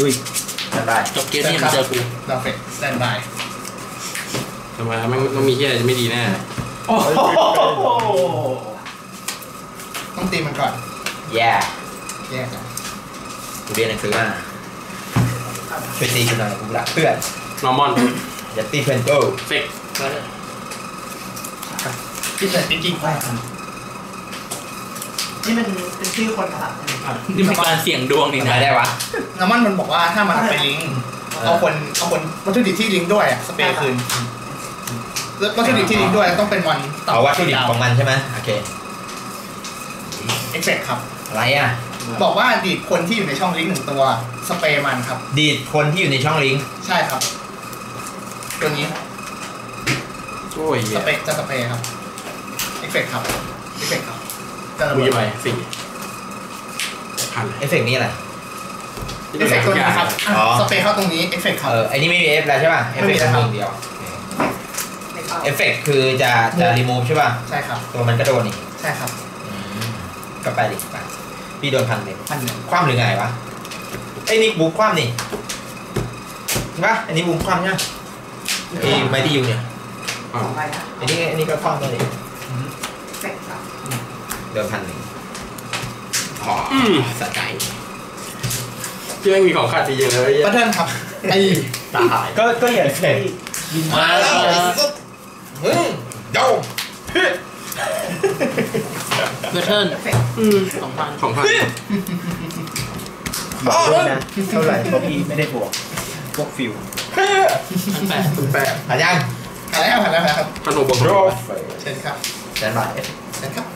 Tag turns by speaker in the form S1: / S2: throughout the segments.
S1: ลุย
S2: จะได้
S3: จบเกมนี่มาเจอกู
S4: ดาวเฟกสแตนบาย
S5: ทำไมมันต้องมีที่อะไรไม่ดีแน่
S2: โอ้โห
S4: ต้องตีมันก่อน
S2: แย่
S4: แยกกัน
S2: กูเรียนหนังสือมาช่วยตีกันหน่อยกูรักเพื่อน
S5: นอร์มอน
S2: อย่าตีเพื่อนกู
S5: เฟก
S4: ที่แต่จริงๆไปครับ
S6: นี่มันเป็นชื่อคนครับ
S3: นี่เป็นการเสี่ยงดวงนี่
S2: ทำไม
S3: นะ
S2: ได้วะ
S4: น้ำมันมันบอกว่าถ้ามันเอาไปลิงก์เอาคนเอาคนวัตถุดิบที่ลิงก์ด้วยอะสเปรย์คืนแล้ววัตถุดิบที่ลิงก์ด้วยต้องเป็นวันต่อ
S2: เอาวัตถุดิบ
S4: ดาว
S2: ของมันใช่ไหมโอเค
S4: เอ็กเซกครับ
S2: อะไรอะ
S4: บอกว่าดีดคนที่อยู่ในช่องลิงก์หนึ่งตัวสเปรย์มันครับ
S2: ดีดคนที่อยู่ในช่องลิงก์
S4: ใช่ครับ ตัวนี้
S5: โอ้ย
S4: ส
S5: เหี้ย
S4: เปรย์จะสเปรย์ครับเอ็กเซกครับเอ็กเซกครับ จะระ
S5: มี
S4: เบิด
S5: ไปสี่พันเลย
S2: เอฟเฟกต์นี่อะไร
S4: เอฟเฟกต์ตัวนี้ครับอะ
S2: อ๋อ
S4: สเปรย์เข้าตรงนี้เอฟเฟกต์ครับ
S2: เออไอ้นี่ไม่มีเอฟแล้วใช่ป่ะ เอฟ
S4: ไม่
S2: เฟ
S4: มี
S2: กต์
S4: แล้วครับ
S2: มีเดียว
S6: ไม่เข้า
S2: เอฟเฟกต์คือจะจะรีมูฟใช่ป่ะ
S4: ใช่ครับ
S2: ตัวมันก็โดนอีก
S4: ใช่ครับ
S2: อืมก็ไปดิไปพี่โดนพันเลย
S4: พันหนึ่ง
S2: คว่ำหรือไงวะไอ้นี่บุ๊คคว่ำนี่ใช่ปะอันนี้บุ๊คคว่ำใช่ไหมไอ้ไมตี้ยูเนี่ย
S5: อ้า
S6: ส
S5: ว
S6: องใบนะ
S2: อันนี้อันนี้ก็คว่ำตัวนี้
S6: เฟกครับ
S2: เดิมพันหนึ่งอ๋อสะใจ
S5: ที่ไม่มีของขาดจริงๆเลย
S4: บัตเทิลครับไอ
S2: ตาย
S1: ก็ก็อย่าเสร็จ
S3: มาแล้ว
S2: มึงโดม
S3: เบอร์เทิร์น
S6: เฟก
S3: อืมสองพัน
S5: ของพัน
S1: บอกด้วยนะเท่าไหร่เพราะพี่ไม่ได้บวกพวกฟิว
S3: พันแปด
S5: คุณแปด
S2: ผ่านยัง
S4: อะไรครับผ่านแล้วครับ
S5: พันหกบวก
S2: โร
S5: ร้อย
S4: เชิญครับ
S2: แสนบาท
S4: เชิญครับ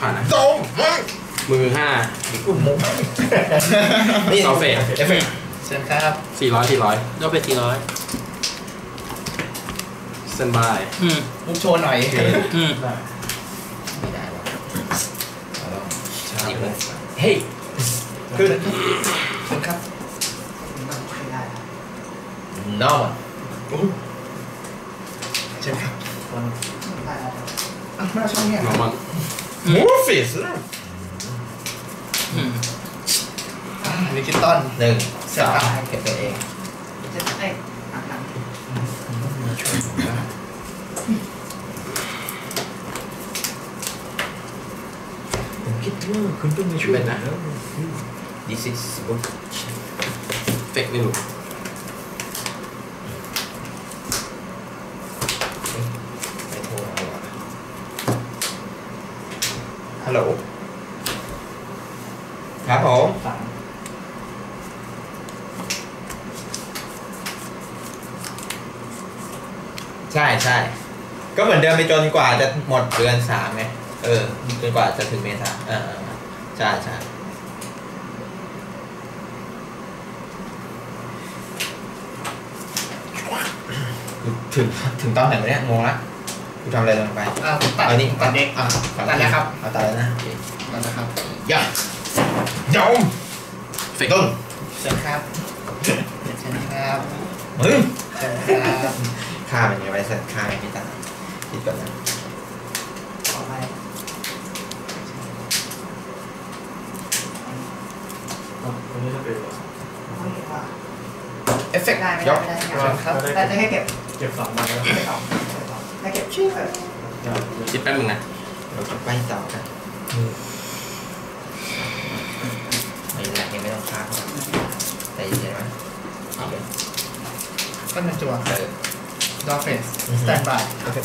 S5: ผ่านนะ
S2: โดมมึง
S5: มือห้า
S2: นี่กูมุกนี่
S5: เอาเฟส
S2: เอฟเฟกต์
S4: เชิญครับ
S5: สี่ร้อยสี่ร้อย
S3: ยอดไปสี่ร้อย
S5: สแตนบาย
S3: อืม
S4: มุกโชว์หน่อย
S3: อืม
S2: ไม่ได้วะเอาลองใช่มุกเฮ้ยขึ้น
S4: เชิญครับ
S6: ไม่ได้
S2: นอ
S4: เชิญครับ
S6: ได้แล้ว
S4: อะไม่เอาช่องเนี้ย
S5: นอร์ มอน
S2: มูฟิส
S3: อืม
S4: อะดิจิตอล
S2: หนึ่งสองเก็บตัวเอง
S6: จะเอ้ยอะหนัง
S2: ผมคิดว่าคุณต้องมาช่วยนะ This is book
S5: เฟกไม่รู้
S2: ไม่โทรเอาอะ ฮัลโหล ครับผมใช่ใช่ ก็เหมือนเดิมไปจนกว่าจะหมดเดือนสามไง เออ จนกว่าจะถึงเมษาเออเออเออใช่ใช่ถึงถึงตอนไหนวะเนี่ยงงละ กูทำอะไรลงไป
S4: อะผมตัด
S2: เอานี่
S4: ตัดเด็ก
S2: อะ
S4: ตัดแล้วครับ
S2: เอาตัดแล้วนะโอเค
S4: ตัดนะครับ
S2: ย่าโยม
S5: เฟก
S2: ต้น
S4: เชิญครับเชิญครับ
S2: มึง
S4: เชิญครับ
S2: ฆ่ามันยังไงสัตว์ฆ่าไม่พี่ตาคิดก่อนนะ
S6: สองใบ
S1: คนนี้จะเป็น
S6: ไม่เห็นว่า
S4: เอฟเฟกต์
S6: ได้ไม่
S2: ย
S6: ได้
S2: ก
S6: ไม่ได้ไม่
S4: เชิญครับ
S6: ได้ได้แค่เก็บ
S1: เก็บสองใบแล้ว
S6: ไม่ออกได้เก็บชื่อเลย
S5: คิดแป๊บนึงนะ
S2: เราจะไปต่อกันไม่แหละยังไม่ต้องฆ่าเขาใจเย็นๆไหมเอาเลย
S4: ก็เป็นจัว
S2: เออ
S4: ดอฟเฟนสแตนบาย
S2: โอเค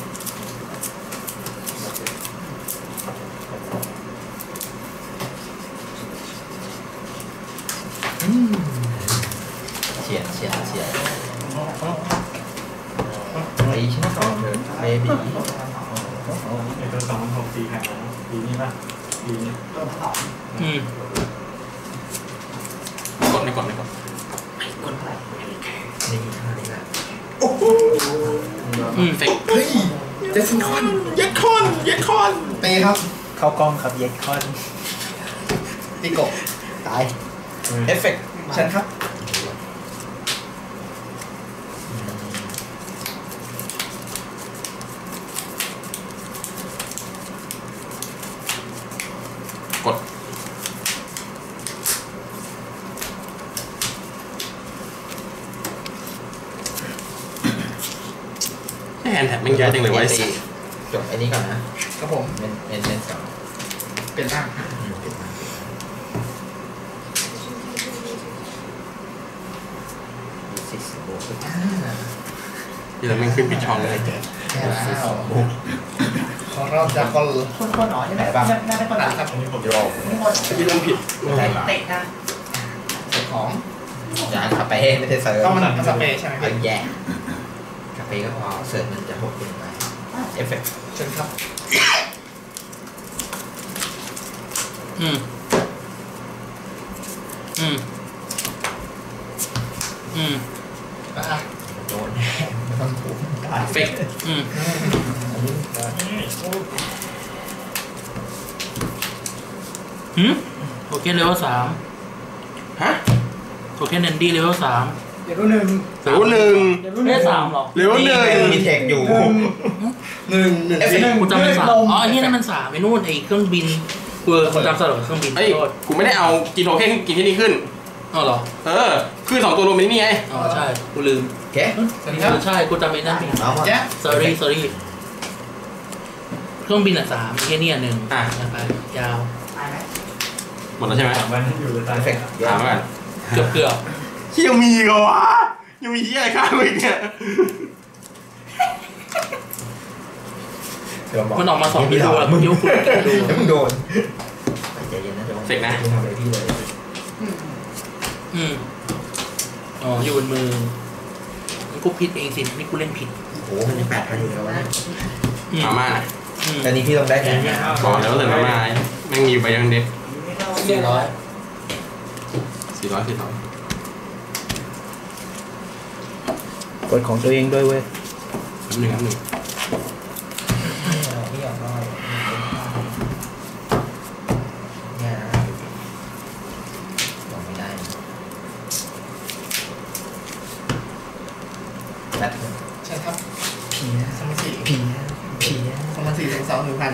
S2: เฉียดเฉียดเฉียดไอ้ชิ้นส องเถอะเบบี้
S1: ไอ้ตัวสองมันหกสี่แข่งแล้วปีนี้ป่ะปีนี้
S6: ตัวสอง
S3: อืม
S5: กดไม่กดไม่กด
S6: คนเท่าไหร่
S2: นี่ค่านี้แหละ
S3: อืมเฟก
S4: เฮ้ยเจสันคอนยัดคอนยัดคอนเตะครับ
S1: เข้ากล้องครับเย็ดคอน
S4: ตีกบ
S2: ตาย
S4: เอฟเฟกต์เชิญครับ
S5: กด แอนแท็บแม่งเยอะจังเลยเว้ย
S2: ตีจบไอ้นี้ก่อนนะ
S4: ครับผม
S2: เมนเมนเมนสอง
S4: เป็นร่าง
S2: อืมปิดมาสิบโบก
S4: อ่า
S5: ที่เราแม่งขึ้นปิดช่องเลย
S4: แก้แล้วของเราจะกอล
S6: คนคนอ๋อใช่ไหมบ้างน่าเป็นคน
S4: ห
S6: อะ
S4: ลังครับ
S1: อันนี้ผม
S2: โยก
S6: นี่คน
S5: ที่เริ่มผิด
S2: ได้ปะ
S6: เตะนะ
S4: ของ
S2: อย่าขับไปไม่ได้เสร์ฟ
S4: ต้องมันมันสเปรย์ใช่ไหม
S2: เอา
S4: พี่
S2: แย่ ปก็พอเสร์ฟมันจะหกขึ้นไปเอฟเฟกต์
S4: เชิญครับ
S3: อืม อืม อืม
S4: อะ
S2: โดนแน่ไม่ต้องถูกได้
S5: เฟก
S3: อืมหืมโอเคเลเวลสาม
S5: ฮะ
S3: โอเคเนนดี้เลเวลสาม
S6: เดี๋ยวรุ่นหนึ่ง
S5: เดี๋
S6: ยวรุ่นห
S3: ไม่
S6: นึ่ง
S3: ได้สามหรอ
S5: เลเวลหนึ่ง
S2: มีเทคอยู่
S4: หนึ่งหนึ่ง
S2: เอฟเฟ
S4: สิ
S2: กต์
S3: กูจำเป็นสามอ๋อไอ้นี่นั่นมันสามไอ้นู่นไอ้เครื่องบินกูกูจำสลับกับเครื่องบิน
S5: เอ้ย
S3: โทษ
S5: กูไม่ได้เอากินโทเค็นกินที่นี่ขึ้น
S3: อ๋อเหรอ
S5: เออ ขึ้นสองตัวรวมเป็นนี่ไง
S3: อ๋อใช่ กูลืม
S2: โอเค
S4: สวัสดีครับ
S3: ใช่ กูจำไอ้นั่นผิด
S2: เอาหมด
S4: แจ๊ะ
S3: sorry sorry เครื่องบินอะสามแค่เนี่ยหนึ่ง
S5: อะ
S3: ไปยาว
S6: ตายไหม
S5: หมดแล้วใช่ไหม
S1: สามวันที่อยู่จะตาย
S2: เอฟเฟกต์
S5: ถามก่อน
S3: เกือบเกือบ
S5: ที่ยังมีเหรอวะ ยังมีที่อะไรข้างอีกเนี่ย
S3: มันออกมาสองวิดีโอแล้วมึงยุคคุณดู
S2: มึงโดนใจเย็นนะ
S5: เฟกนะ
S2: มึงทำอะไรพี่เลย
S3: อืมอ๋ออยู่บนมือมันกูผิดเองสินี่กูเล่นผิด
S2: โอ้โหมันยังแปดพันอยู่แล้ววะเนี่ย
S3: อืม
S5: มาม่าน่ะ
S3: อืม
S2: ตอนนี้พี่ต้องได้แน่นะ
S5: บอกแล้วเลยมาม่าแม่งมีอยู่ไปยังเด็ก
S6: ไม่เข้า
S3: สี่ร้อย
S5: สี่ร้อยสี่ร้อย
S7: กดของตัวเองด้วยเว้ย
S5: แป๊บหนึ่งแป๊บหนึ่ง
S2: พี่ออกน้อยเนี่ยนะบอกไม่ได้แบท
S4: ใช่ครับ
S2: เพีย
S4: สองพันสี่
S2: เพียเพีย
S4: สองพันสี่ถึงสองหนึ่งพัน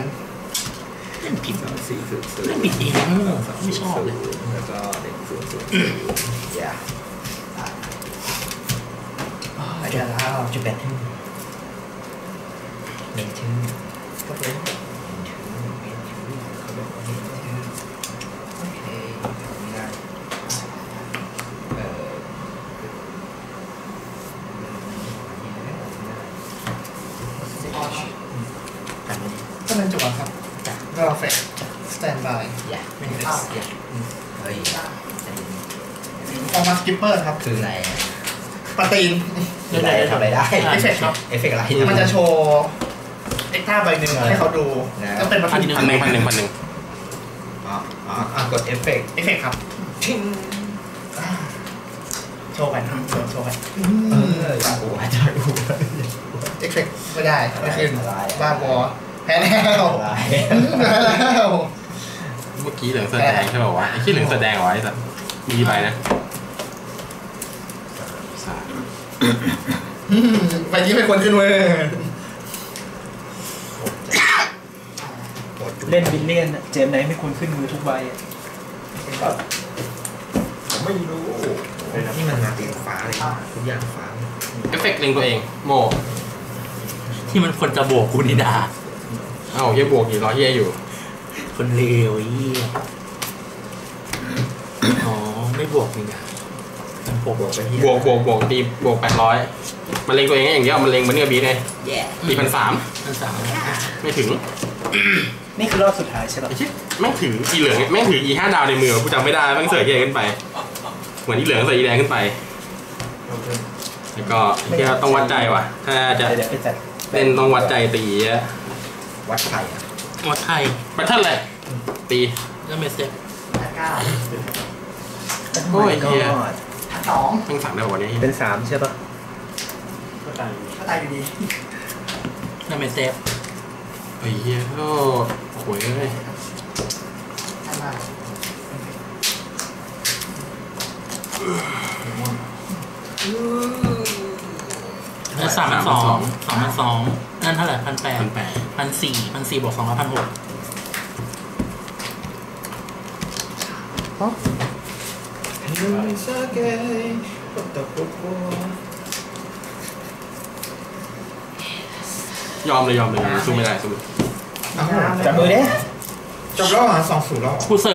S3: เล่นผิด
S2: สี่ศูนย์ศูนย์
S3: เล่นผิดเองโง่ไม่ชอบเลย
S2: แล้วก็เด็กศูนย์ศูนย์อย่า
S4: เดี๋ยวแล้ว
S2: จุดแปดทึ่งเมนทึ่ง
S4: ครับผม
S2: เมนทึ่งเมนทึ่งเขาบอกว่าเมนทึ่งโอเคไม่ได้เอ่อกัน
S4: ก็เป็นจุดครับรอเฟกสแตนบาย
S2: อย่า
S4: ไม่เห็นภาพ
S2: อย่าเฮ้ย
S4: ออกมา Skipper ครับ
S2: คืออะไร
S4: ปาตีน
S2: คืออะไรทำอะไรได้
S4: เอฟเฟกต์ครับ
S2: เอฟเฟกต์อะไร
S4: มันจะโชว์เอ็กซ์ต้าใบหนึ่งให้เขาดู
S2: แล้ว
S4: ก็เป็นวัตถุดิบ
S5: พันหนึ่งพันหนึ่งพันหนึ่ง
S2: อ๋ออ๋ออะกด
S4: effect effect ครับโชว์กันโชว์โชว์กัน
S2: เอออยากอูอาจารย์อู
S4: เอฟเฟกต์ไม่ได้ไม่ขึ้น
S2: อะไร
S4: บ้าบอแพ้แล้ว
S2: อะไร
S4: แพ้แล้ว
S5: เมื่อกี้เหลืองแสดงใช่ป่าวะไอ้ที่เหลืองแสดงเอาไว้สัตว์มีใบนะสาม
S4: ใบนี้ไม่ควรขึ้นเว้ย
S7: เล่นบิลเลียนอะเจมส์ไหนไม่ควรขึ้นมือทุกใบอะ
S2: ผมไม่รู้นี่มันมาเตียงฟ้าเลยทุกอย่างฟ้า
S5: เอฟเฟกต์เล็งตัวเองโม
S3: ที่มันคนจะโบกกูนี่นา
S5: เอ้าเฮียบวกกี่ร้อยเฮียอยู่
S3: คนเลวไอ้เหี้ยอ๋อไม่บวกนี่นะมัน บวก
S2: บวกไปที่
S5: บวกบวกบวกตีบวกแปดร้อยมันเล็งตัวเองอย่างเดียวมันเล็งมันเนื้อบีไง
S2: แย่
S5: ตีพันสาม
S3: อันสาม
S5: ไม่ถึง
S7: นี่คือรอบสุดท้ายใช่ปะ
S5: ไอ้ชิบแม่งถืออีเหลืองแม่งถืออีห้าดาวในมือกูจำไม่ได้แม่งเสิร์ฟเฮียขึ้นไปเหมือนอีเหลืองใส่อีแดงขึ้นไปแล้วก็เฮียต้องวัดใจว่ะ ถ้าจะ
S7: เดี๋ยวไปจัด
S5: เล่นต้องวัดใจตีอะ
S2: วัดไข่อะ
S3: วัดไทย
S5: แบทเทิลเลยตี
S3: แล้วเมสเซจ
S6: พันเก้า
S5: โอ้ยเหี้ย
S6: พัน สอง
S5: แม่งสั่งได้วันนี้
S7: เป็นสามใช่ปะ
S1: ก็ตาย
S6: ก็ตายอยู่ดี
S3: แล้วเมสเซจ
S5: ไอ้เฮียโอ้โหยเลย
S6: ทำมา
S3: แล้วสามพันสองสามพันสองนั่นเท่าไหร่พันแปด
S5: พันแปด
S3: พันสี่พันสี่บวกสองร้อยพันหก
S2: ส
S5: ยอมเลยยอมเลยยอมเลยสู้ไม่ได้สู้ไม่ได้
S2: เอ้า
S7: จับมือเด้
S2: จบแล้วเหรอสองศูนย์แล้วเหรอ
S5: กูเสิร์ฟ